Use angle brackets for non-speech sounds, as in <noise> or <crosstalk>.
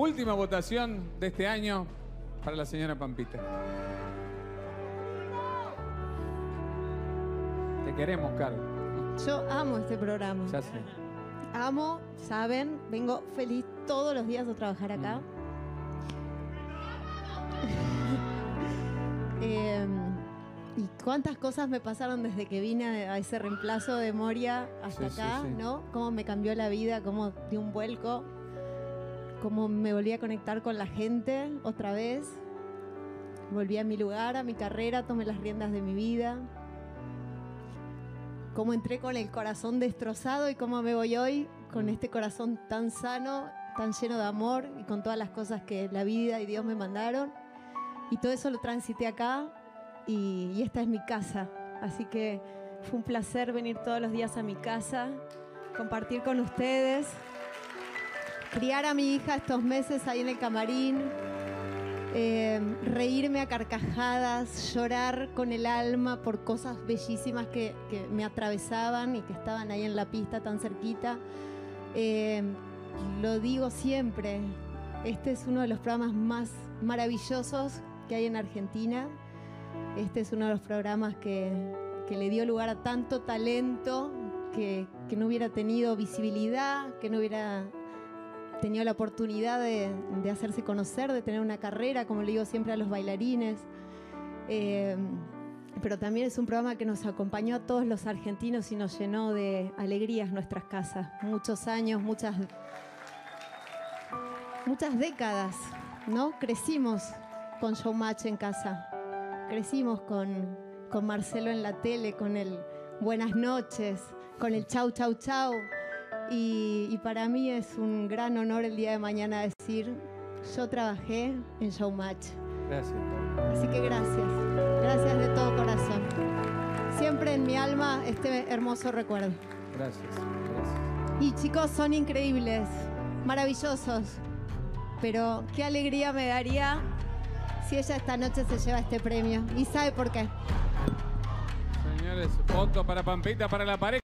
última votación de este año para la señora Pampita. Te queremos, Carlos. Yo amo este programa. Ya sé. Amo, saben, vengo feliz todos los días a trabajar acá. <laughs> Em, y cuántas cosas me pasaron desde que vine a ese reemplazo de Moria hasta Sí, sí, acá, sí. ¿no? Cómo me cambió la vida, cómo di un vuelco, cómo me volví a conectar con la gente otra vez. Volví a mi lugar, a mi carrera, tomé las riendas de mi vida. Cómo entré con el corazón destrozado y cómo me voy hoy con este corazón tan sano, tan lleno de amor y con todas las cosas que la vida y Dios me mandaron. Y todo eso lo transité acá y, y esta es mi casa. Así que fue un placer venir todos los días a mi casa, compartir con ustedes, criar a mi hija estos meses ahí en el camarín, eh, reírme a carcajadas, llorar con el alma por cosas bellísimas que, me atravesaban y que estaban ahí en la pista tan cerquita. Eh, lo digo siempre, este es uno de los programas más maravillosos que hay en Argentina. Este es uno de los programas que, le dio lugar a tanto talento que no hubiera tenido visibilidad, que no hubiera tenido la oportunidad de, de hacerse conocer, de tener una carrera, como le digo siempre a los bailarines. Eh, pero también es un programa que nos acompañó a todos los argentinos y nos llenó de alegrías nuestras casas. Muchos años, muchas, muchas décadas, ¿no? Crecimos con Showmatch en casa. Crecimos con, con Marcelo en la tele, con el Buenas noches, con el Chau Chau Chau. Y, y para mí es un gran honor el día de mañana decir, yo trabajé en Showmatch. Gracias. Así que gracias, gracias de todo corazón. Siempre en mi alma este hermoso recuerdo. Gracias. Gracias. Y chicos, son increíbles, maravillosos. Pero qué alegría me daría si ella esta noche se lleva este premio. ¿Y sabe por qué? Señores, voto para Pampita, para la pareja.